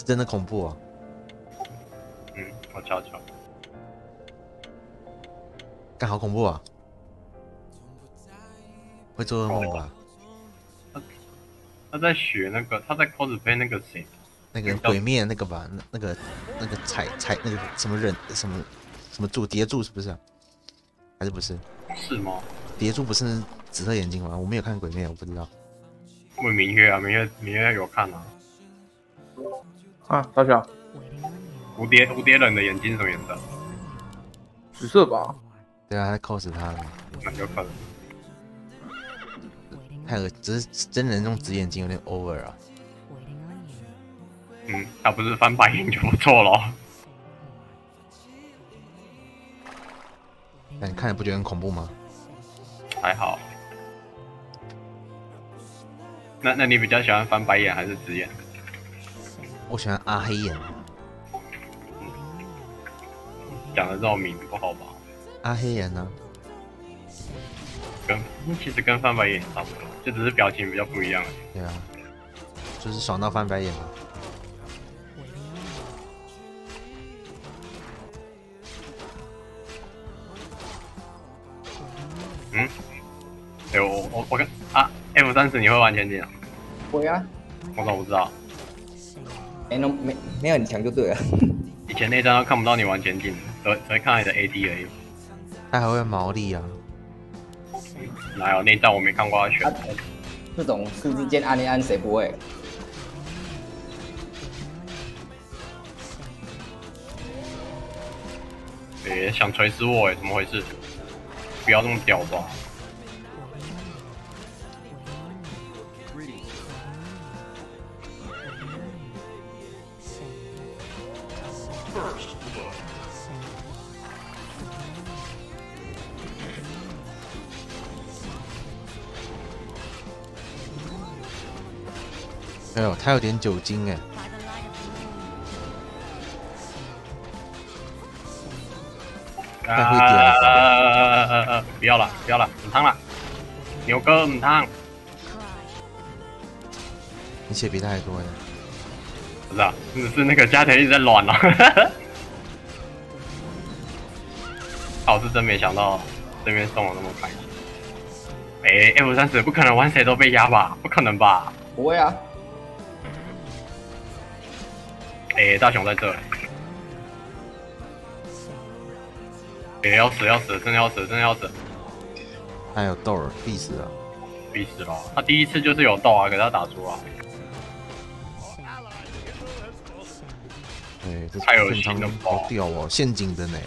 是真的恐怖啊！嗯，我瞧瞧，干好恐怖啊！会做噩梦吧？他在学那个，他在 cosplay 那个谁，那个鬼面那个吧，那那个那个彩彩那个什么忍什么什么柱叠柱是不是啊？还是不是？是吗？叠柱不是紫色眼睛吗？我没有看鬼面，我不知道。问明月啊，明月明月有看啊。啊，大小，蝴蝶蝴蝶人的眼睛什么颜色？紫色吧？对啊，他 cos 他了。那有可能。太恶，只是真人用紫眼睛有点 over 啊。嗯，他不是翻白眼就不错了。那你看着不觉得很恐怖吗？还好。那那你比较喜欢翻白眼还是直眼？我喜欢阿黑眼。讲的这种名不好吧？阿黑眼呢？跟其实跟翻白眼差不多，就只是表情比较不一样。对啊，就是爽到翻白眼嘛。嗯，哎我我我跟啊 F 三十你会玩前景啊？会啊。我怎么不知道？没那没没有很强就对了。以前那张都看不到你玩前景，只只会看到你的 AD 而已。他还会毛利啊？哪有那张我没看过他选？这种四字键按一按谁不会？诶，想锤死我诶，怎么回事？不要这么屌吧！哎呦，他有点酒精哎。太会点了！不要了，不要了，唔烫了，牛哥唔烫。你血比他还多呀？不是啊，是是那个加藤一直在乱了。我 是真没想到这边送我那么开心。哎，F 三十不可能玩谁都被压吧？不可能吧？不会啊。哎，大雄在这。哎，要死要死，真的要死真的要死！还有豆儿，必死了，必死了！他第一次就是有豆啊，给他打出啊。哎，这太有心了，好屌哦，陷阱的呢。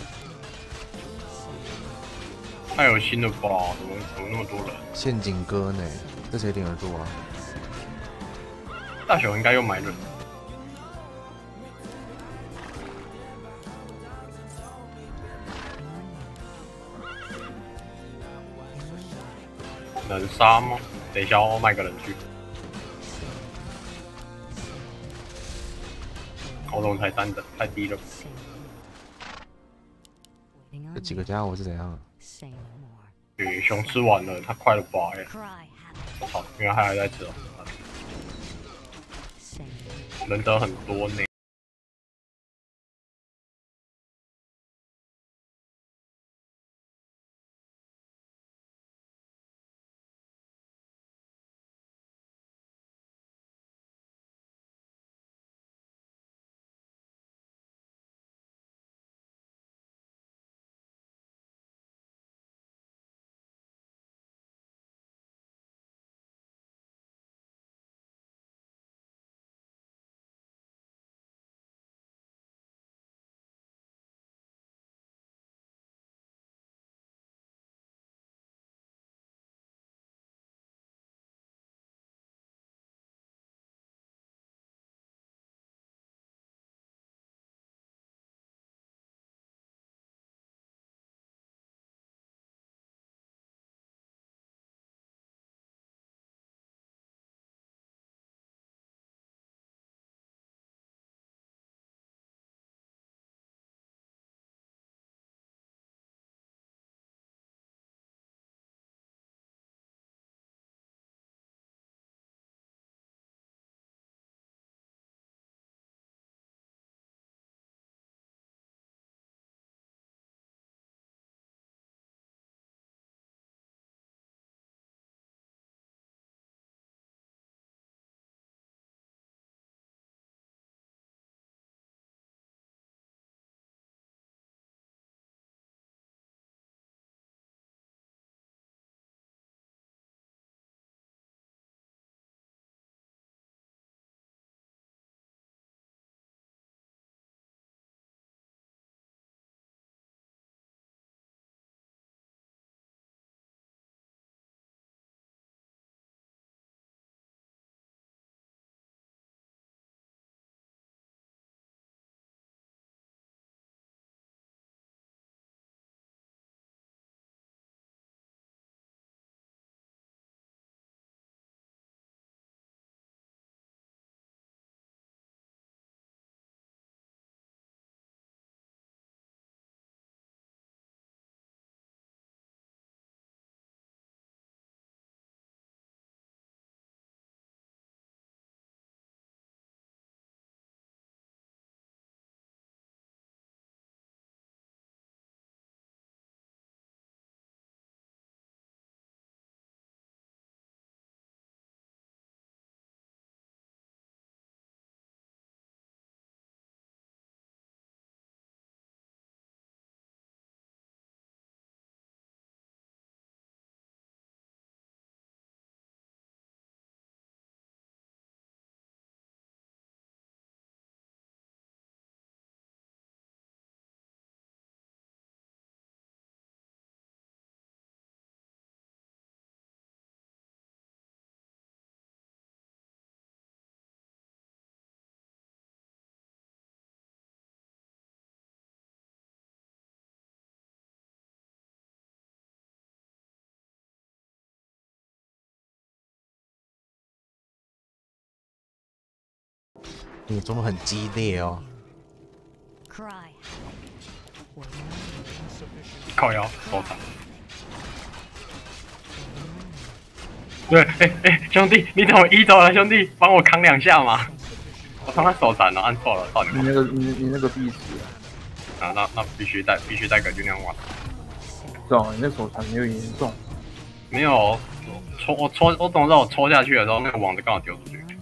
太有心了吧？怎么怎么那么多人？陷阱哥呢？这谁顶得住啊？大雄应该又买了。能杀吗？等一下，我卖个人去。高中才三等，太低了。这几个家伙是怎样？雨熊吃完了，他快了吧？哎，我操！原来他还在吃。人得很多呢。你中路很激烈哦。Cry. 靠腰手残。对，哎、哎、兄弟，你怎么移走了？兄弟，帮我扛两下嘛！我他妈手残了，按错了，操你妈！你那个你你那个必死啊，啊，那那必须带必须带个军量网。知道吗？你那手残没有严重，没有戳我戳我总知道我戳下去的时候，那个网子刚好丢出去，靠！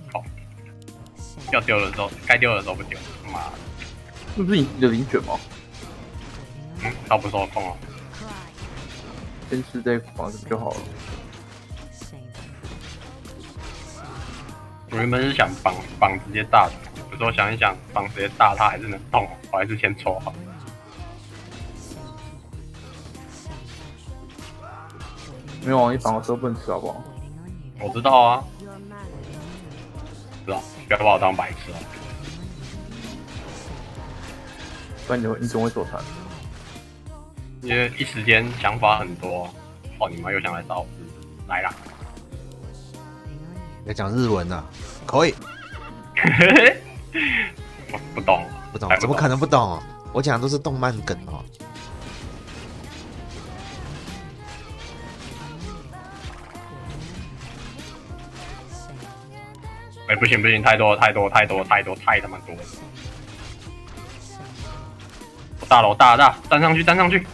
要丢的时候该丢的时候不丢，妈的，这不是你的零卷吗？嗯，他不受控了。先吃这房子就好了。我原本是想绑绑直接大的，有时候想一想绑直接大他还是能动，我还是先抽好。没有啊，你绑的时候不能吃好不好.我知道啊，不要把我当白痴哦。不然你会你总会手残。因为一时间想法很多，哦，你妈又想来找我，来啦！要讲日文呐、可以，我 不懂，不懂，怎么可能不懂、哦？我讲的都是动漫梗哦。不行不行，太多太多太多太多太他妈多了！我大了我大了大，站上去站上去！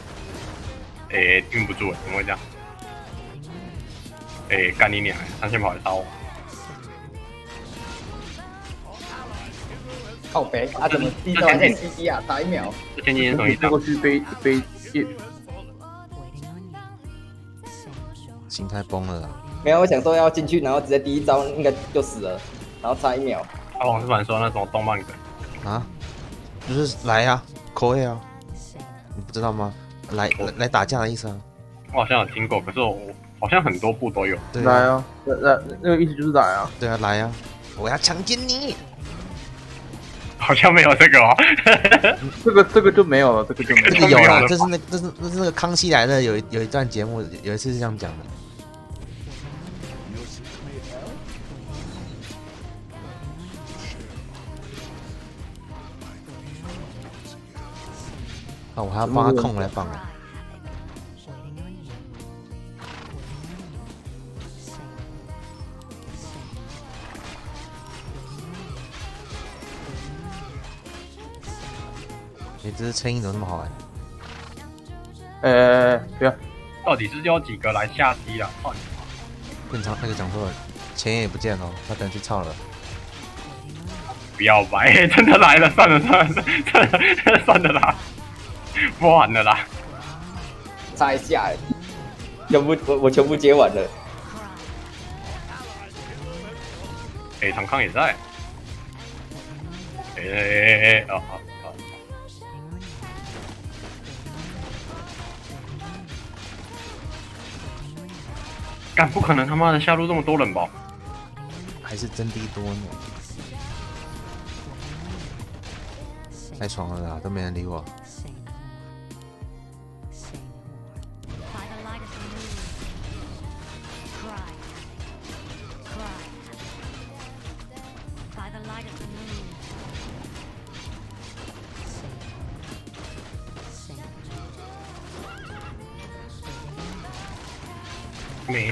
哎、晕不住，怎么会这样？哎、干你娘！他先跑来杀我，靠北啊，怎么第一招还在 CT 啊？打一秒，这千金眼手一张过，去飞飞.心态崩了啦。没有，我想说要进去，然后直接第一招应该就死了，然后差一秒。阿王是反说那种动漫梗，啊，就是来呀、可以啊.你不知道吗？来来来打架的意思啊。我好像有听过，可是我好像很多部都有。对来啊，来来，那个意思就是来啊。对啊，来啊！我要强奸你！好像没有这个哦。这个这个就没有了，这个就没有了。这个有啦没有了，这是那这是那是那个康熙来的有一有一段节目，有一次是这样讲的。啊，我还要帮他控来绑 Cry. 啊！Waiting on you. Same. 你这声音怎么那么好玩？哎，不要，到底是要几个来下机啊？操你妈！正常那个讲错了，钱也不见了，他等去操了。不要吧，哎、真的来了，算了算了 算了算了啦，不玩了啦。差一下，全部我我全部接完了。哎、唐康也在。哎哎哎哎，哦哦哦，干不可能他妈的下路这么多人吧？还是真的多呢？太爽了啦，都没人理我。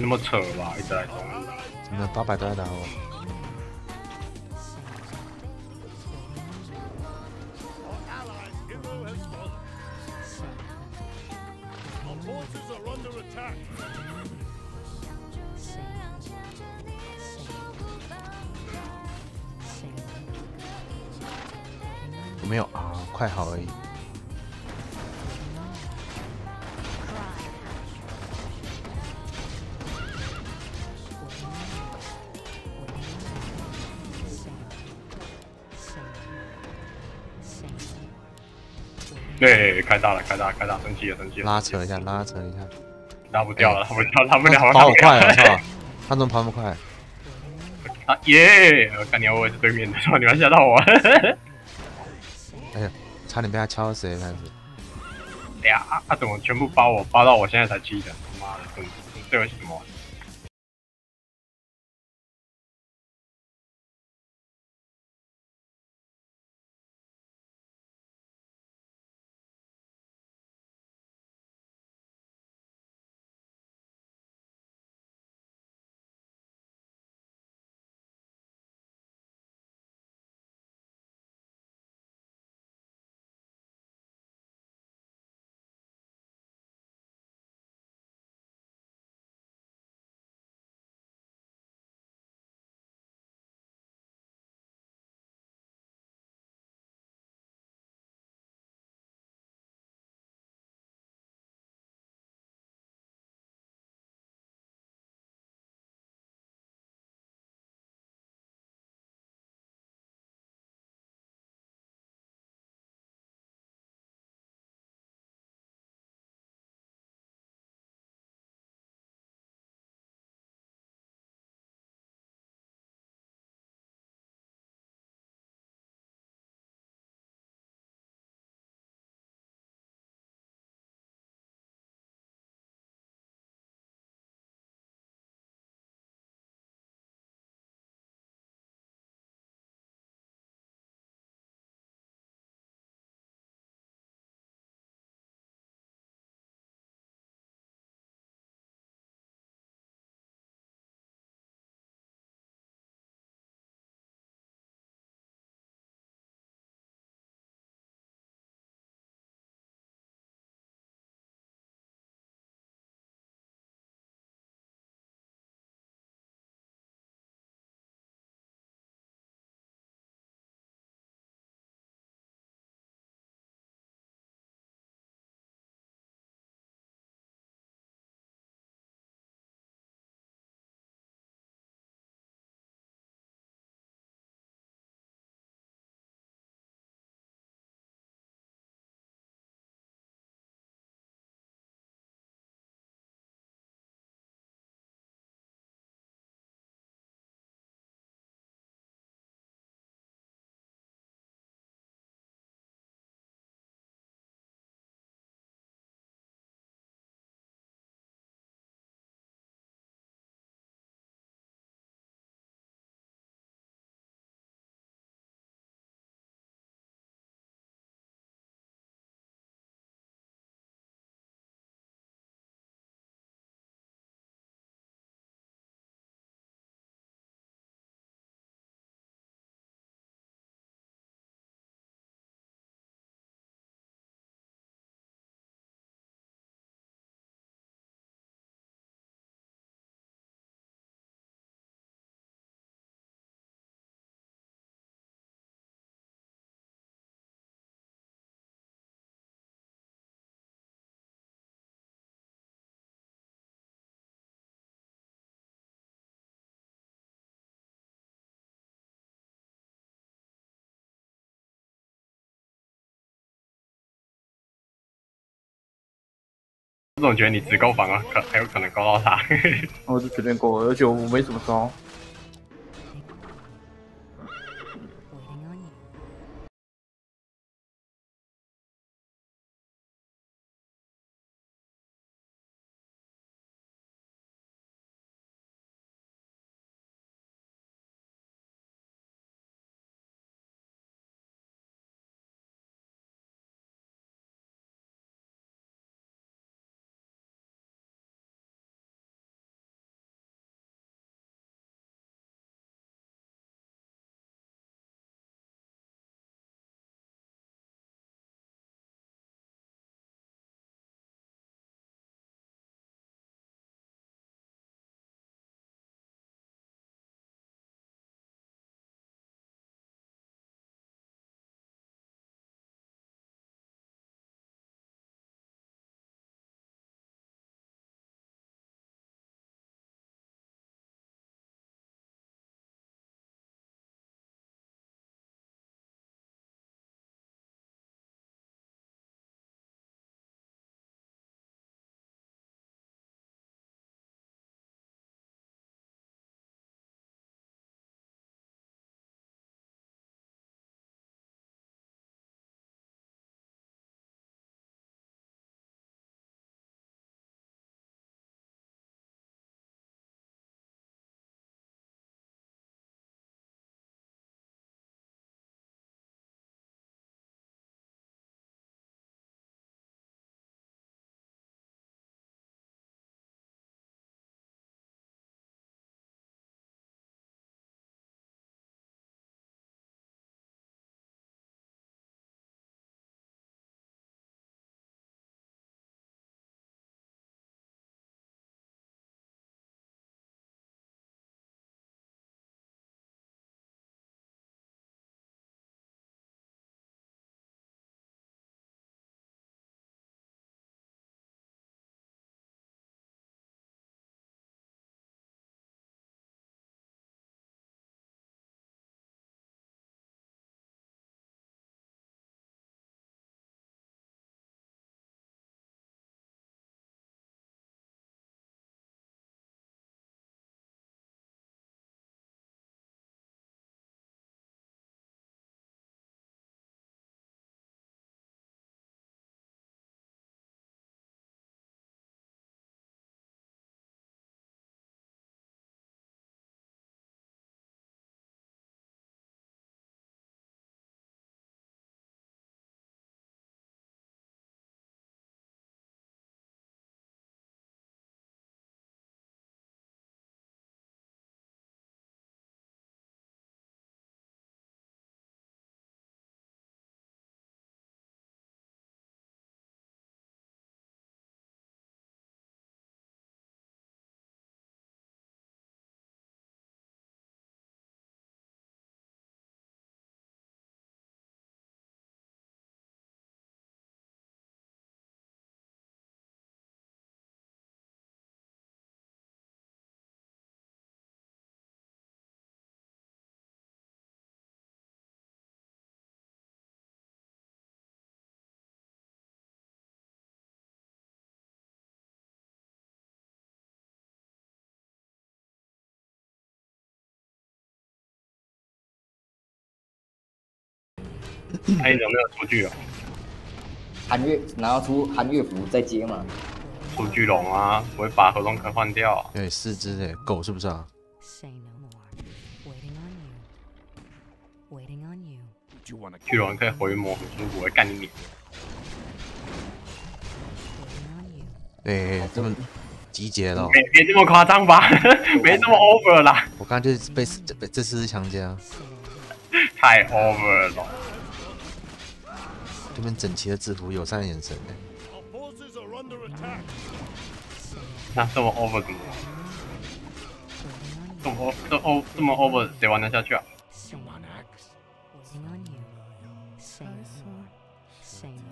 那么扯吧，一直在中。真的八百都在打我。Same. 我没有啊，快好而已。对，开大了，开大，开大，生气了，生气了，拉扯一下，拉扯一下。拉不掉了，拉不掉，拉不了，好快啊！了。操，他怎么跑那么快？啊耶！我看你要我也是对面的，操你们吓到我！哎呀，差点被他敲死，开始。哎呀，啊啊怎么全部扒我，扒到我现在才记的？妈的，这这游戏怎么玩？我总觉得你直勾反而可很有可能勾到他。我 就随便够，而且我没怎么招。哎，有没有出巨龙？韩乐拿出韩月符再接嘛？出巨龙啊，我会把合同壳换掉。对，四只的狗是不是啊.巨龙可以回魔，很舒服，我会干你脸。对，他们集结了。没没这么夸张吧？没这么 over 啦，我刚刚就是被被这四只强奸啊.太 over 了。这边整齐的制服，友善的眼神呢？那这么 over，这么 over，这么 over，谁玩得下去啊？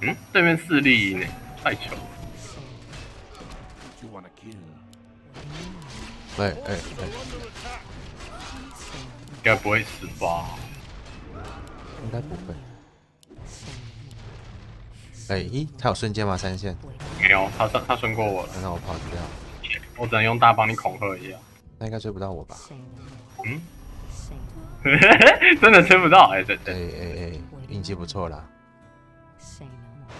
嗯，对面势力太强。哎哎哎，应该不会死吧？应该不会。哎，咦，他有瞬间吗？三线？没有，他顺他顺过我了，那我跑掉，我只能用大帮你恐吓一下。那应该追不到我吧？嗯 真的追不到，哎、对哎对，哎哎，运气不错啦。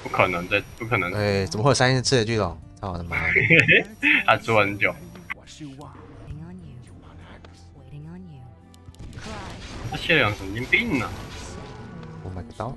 不可能，这不可能，哎，怎么会有三线刺的巨龙？操我的妈的！他追很久，Waiting on you. Waiting on you. Cry. 这谢良神经病啊！我买个刀，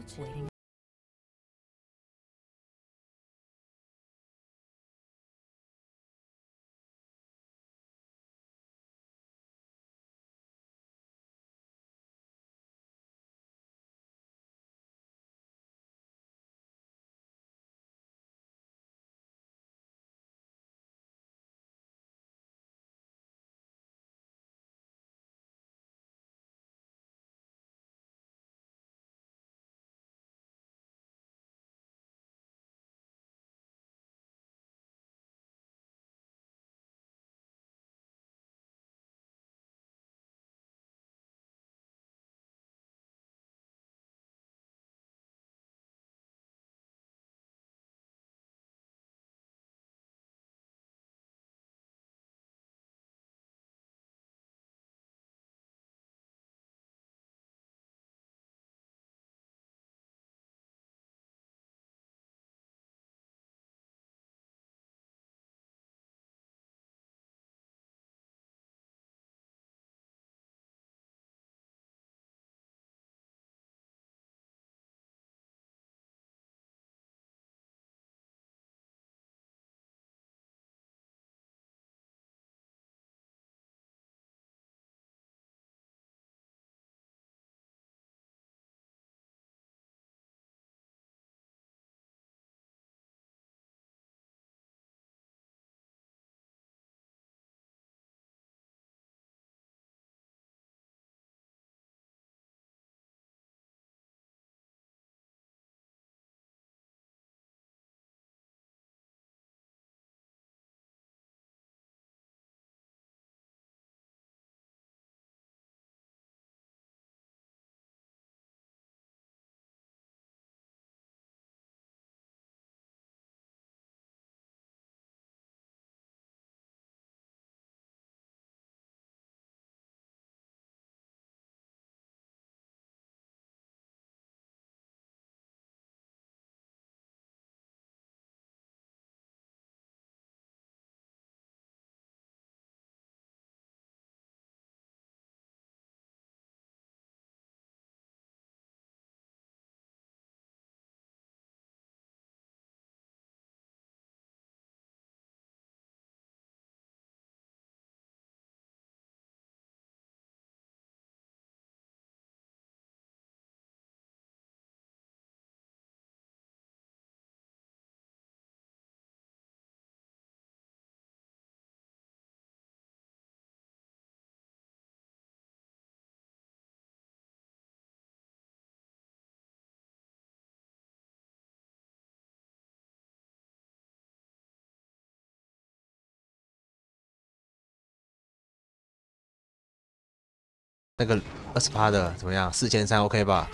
那个二十趴的怎么样？四千三 OK 吧？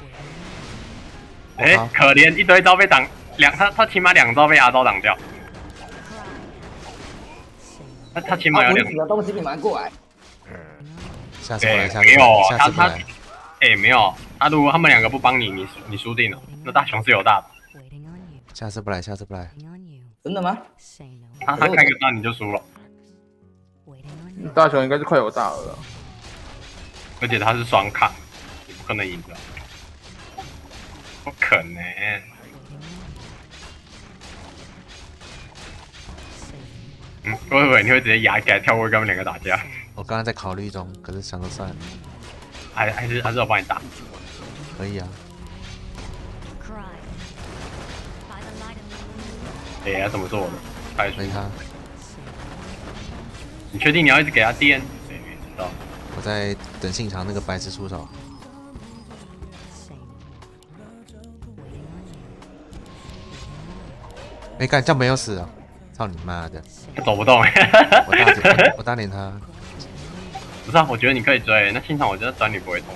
哎、好可怜一堆招被挡两，他他起码两招被阿招挡掉，他他起码有两有东西你拿过来，下次不来，下次不来，下他他次不来。哎、没有，他如果他们两个不帮你，你你输定了。那大雄是有大的.下次不来，下次不来。真的吗？他他开个大你就输了.大雄应该是快有大了啦，而且他是双抗，你不可能赢的，不可能。嗯，我以为你会直接压起来跳过跟他们两个打架，我刚刚在考虑中，可是想说算了，还还是还是我帮你打。可以啊。哎、要怎么做的？太输没。他，你确定你要一直给他颠？我在等信长那个白痴出手。没干，这样没有死啊！操你妈的！他走不动。我大点，我大点他。不是啊，我觉得你可以追。那信长我觉得转你不会痛，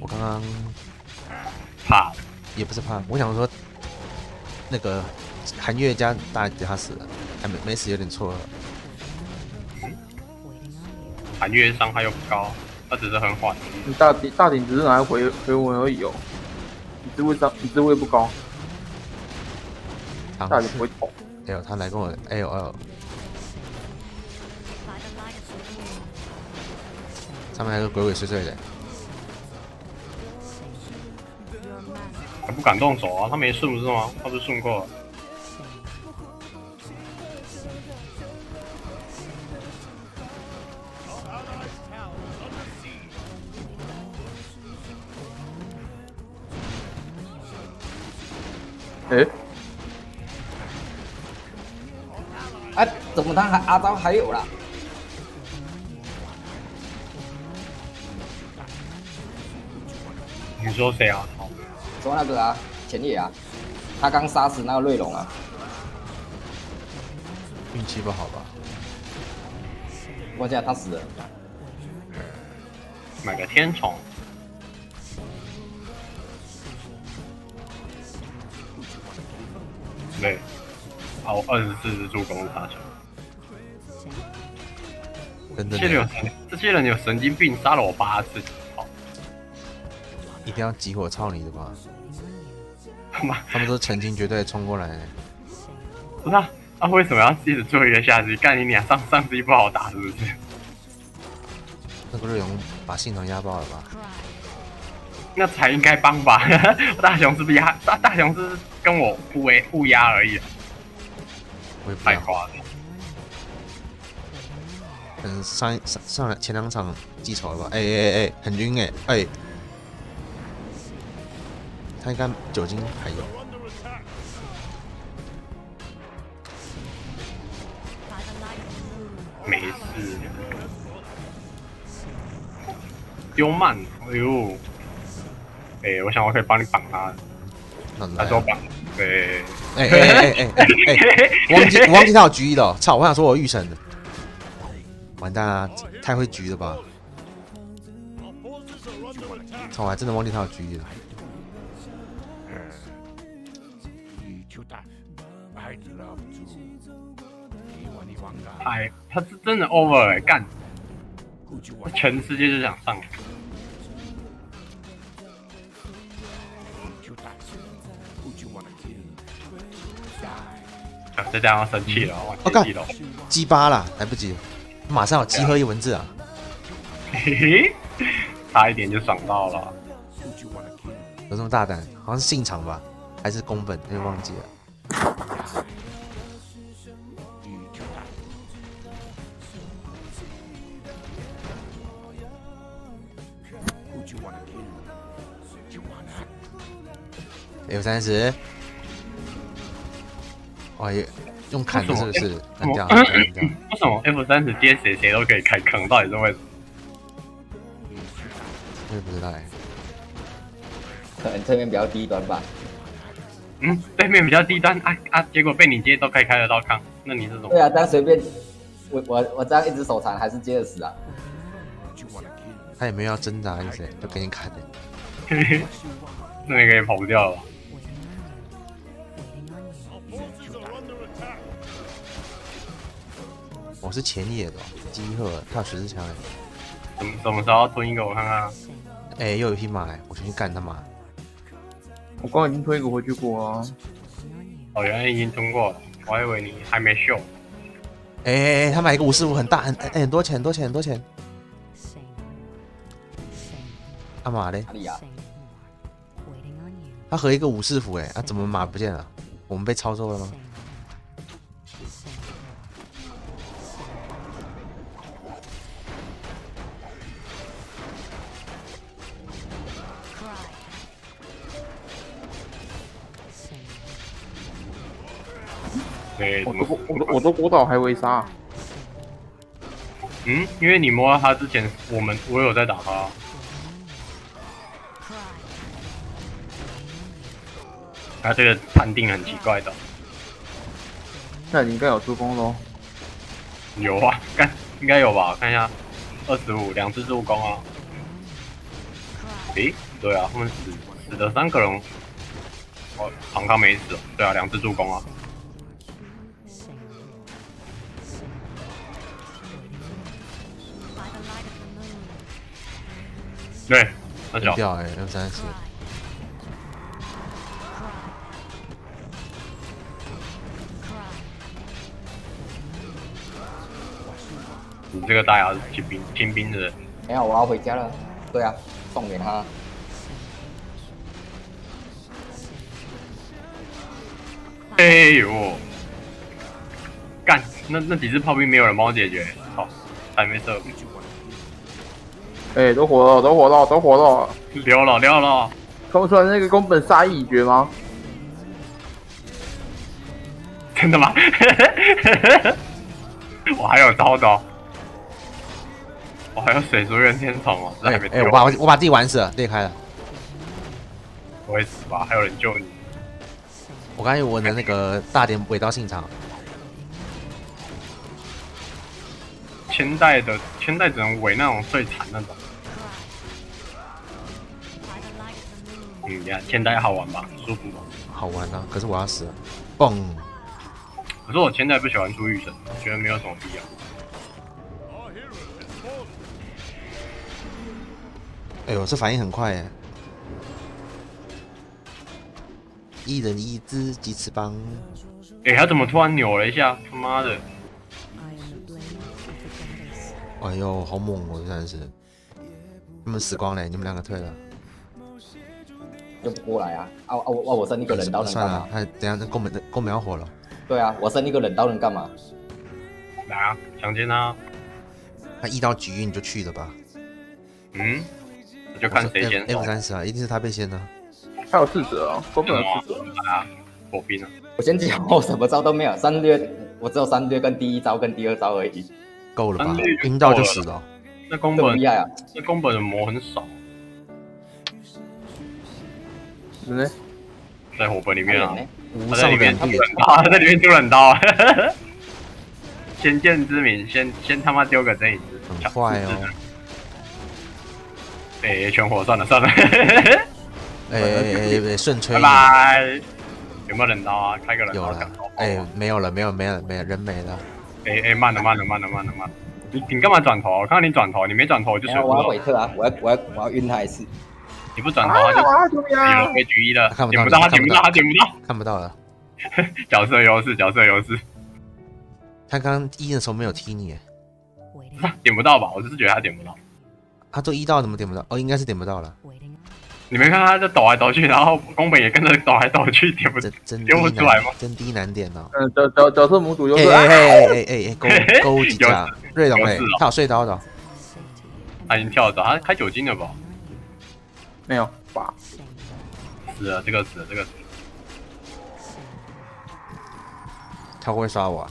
我刚刚怕。也不是怕，我想说那个韩月加大姐他死了，还没没死有点错了。韩月伤害又不高，他只是很缓。你大顶大顶只是拿来回回文而已哦，你自卫上你智慧不高，他大顶不会痛。哎呦，他来跟我哎呦哎呦上面还有个鬼鬼祟祟的还不敢动手啊？他没顺不是吗？他不是顺过了？他还阿昭还有了？你说谁啊？好说那个啊，前野啊，他刚杀死那个瑞龙啊，运气不好吧？我讲他死了。买个天宠，对，好，二十四只助攻杀球。真的这些人有神，这些人有神经病，杀了我八次。好，一定要集火操你的吧？他妈，他们都曾经绝对冲过来，不是啊，啊为什么要一直做一个下级？干你俩上上机不好打是不是？那个瑞龙把系统压爆了吧？那才应该帮吧？大雄是不是压大大雄是跟我互为互压而已，我也不太夸张。可能上上上两前两场记仇了吧？哎哎哎哎，很晕哎哎，他应该酒精还有没事。丢慢，哎呦，哎、我想我可以帮你绑他，那来啊他说绑，对，哎哎哎哎哎哎，我忘记我忘记他有局一了哦，操！我想说我预审的，完蛋了，太会狙了吧！操，我还真的忘记他有狙了。哎，他是真的 over 干、欸，全世界就想上。啊，这家伙生气了，我、靠、鸡巴了，来不及了。马上要集合一文字啊！嘿嘿，差一点就爽到了。有这么大胆？好像是信长吧，还是宫本？又忘记了。六三十。哎呀。用砍的是不是？干掉，干掉。为什么 F 三十接谁谁都可以开坑？到底是为什么？我也不知道哎。可能对面比较低端吧。嗯，对面比较低端啊啊，结果被你接都可以开得到坑，那你是什么对？啊，但随便我我我这样一直手残还是接得死啊。他也没有要挣扎意思，就给你砍的。嘿嘿，那你可以跑不掉了。我是前野的哦，基赫，他有十字枪哎。什么什么时候吞一个我看看啊？哎，又有一匹马哎，我先去干他妈！我刚刚已经推一个回去过啊，哦，原来已经吞过了，我还以为你还没秀。哎哎哎，他买一个五四五很大很哎很多钱很多钱很多钱。阿马嘞？他和一个武士服哎，啊怎么马不见了？我们被操作了吗我都我都过到还围杀，嗯，因为你摸到他之前，我们我有在打他.他这个判定很奇怪的。那你应该有助攻喽。有啊，看应该有吧？看一下，二十五，两次助攻啊。诶，对啊，他们死死了三个人，哦，唐康没死哦，对啊，两次助攻啊。对，那小很屌哎六三十 Cry.，你这个大牙是清兵清兵的人，没有，我要回家了。对啊，送给他。哎呦，干，那那几只炮兵没有人帮我解决，好，还没射，哎、都活了，都活了，都活了。溜了溜了，看不出来那个宫本杀意已决吗？真的吗？我还有刀的哦，我还有水族任天堂哦，这哎哎，还没丢我把我我把自己玩死了，裂开了。不会死吧？还有人救你，我刚才我的那个大点尾刀信长，千代的千代只能围那种最惨那种.嗯呀，千代好玩吧，舒服吧？好玩啊！可是我要死了，嘣！可是我千代不喜欢出御神，我觉得没有什么必要。哎呦，这反应很快耶！一人一只鸡翅膀，哎、他怎么突然扭了一下？他妈的！哎呦，好猛哦！真的是，他们死光了，你们两个退了。就不过来啊！啊啊！我啊我升一个冷刀能算干嘛？，了他等下那宫本宫本要火了，对啊，我升一个冷刀能干嘛？来啊，强奸他！他一刀局你就去了吧。嗯，那就看谁先 F 手。三十啊，一定是他被先的。他有四折啊，宫本什么有四折。？来啊，火兵啊！我先讲，我什么招都没有，三略我只有三略跟第一招跟第二招而已，够了吧三绿？就晕到就死了哦。那宫本厉害啊！那宫本的魔很少，真的？在火盆里面啊，无他在里面出上忍力冷，刀，他在里面出冷刀啊！先见之明，先先他妈丢个真影子，很坏哦。哎、全火算了算了，哎哎哎，顺吹拜拜。有没有冷刀啊？开个冷有了。哎，没有了，没有，没有，没有，人没了。哎哎，慢了慢了慢了慢了慢了！你你干嘛转头？我看到你转头，你没转头我就没有，我要啊！我要我要我要晕他一次。你不转头他就！被局一了，看不到点不到他点不到他点不到，看不到了。角色优势角色优势，他刚刚一的时候没有踢你，点不到吧？我只是觉得他点不到。他都一到怎么点不到？哦，应该是点不到了。你没看他在抖来抖去，然后宫本也跟着抖来抖去，点不真丢不出来难吗，真低难点哦。嗯，角角角色模组又是哎哎哎哎哎哎，勾勾几有下？瑞龙哎他有睡刀的哦。他已经跳走，他开酒精了吧？没有吧？死了，这个死了，这个死了。他会不会刷我啊？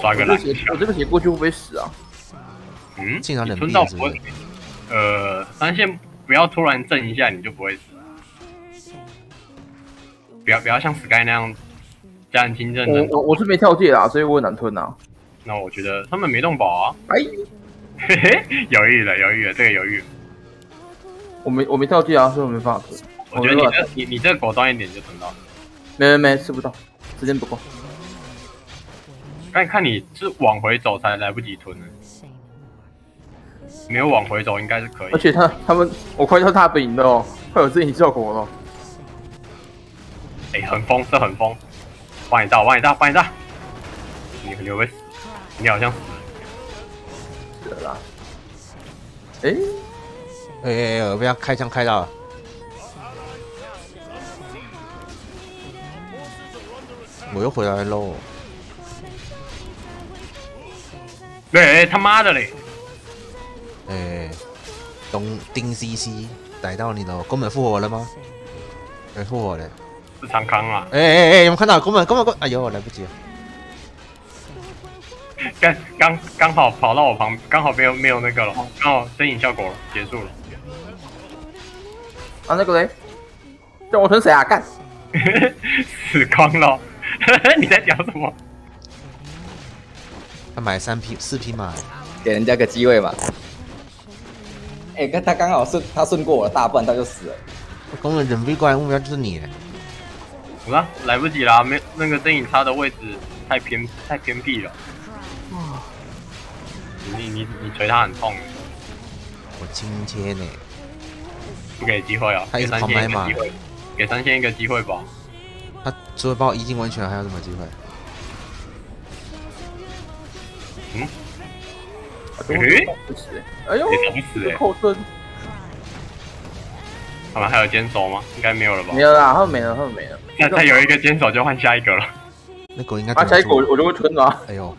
刷个蓝我这个血我这个血过去会不会死啊？嗯，经常冷你吞到不会闭是不是？呃，三线不要突然震一下，你就不会死。不要不要像 Sky 那样家人听证我。我我是没跳界啦，所以我很难吞啊。那我觉得他们没动宝啊，哎，嘿嘿，犹豫了，犹豫了，这个犹豫。我没我没跳界啊，所以我没办法吞。我觉得你这你你这果断一点就吞到了。没没没，吃不到，时间不够。但看你是往回走才来不及吞呢.没有往回走应该是可以而。且他他们，我快到大本营了哦，快有自己效果了。哎、很疯，这很疯，帮你到，帮你到，帮你到。你你会不会死？你好像死了。是的啦。哎，哎哎哎，我被他开枪开到了。我又回来喽。对、哎他妈的嘞！哎，东丁西西逮到你了，宫本复活了吗？哎，复活了。是长康啊，哎哎哎，有没有看到宫本？宫本宫，哎呦，来不及了。刚刚刚好跑到我旁，刚好没有没有那个了，刚好身影效果了，结束了。啊那个嘞，叫我吞谁啊？干！死光了！你在讲什么？他买三匹四匹马，给人家个机会嘛。他刚好顺他顺过我的大半，他就死了。工人忍不过来目标就是你。我说来不及啦，没那个灯影插的位置太偏太偏僻了。你你你你捶他很痛，我亲切呢。不给机会啊，他一直给三线一狂买马个机会，给三千一个机会吧。他除了把我一进完全，还有什么机会？诶不死哎呦，也打不死哎、扣分他们还有坚守吗？应该没有了吧没？有啦，后面没了，后面没了。那再有一个坚守就换下一个了。那狗应该啊，下一个我我就会吞了啊。哎呦，